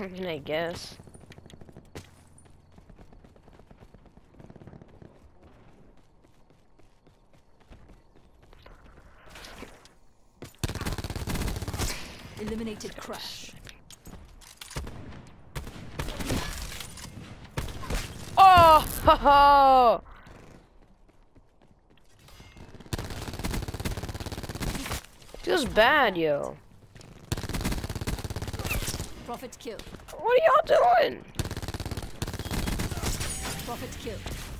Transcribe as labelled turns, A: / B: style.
A: I mean, I guess.
B: Eliminated crash.
A: Oh! Ho, ho! Feels bad, yo.
B: Prophet kill.
A: What are y'all doing?
B: Prophet kill.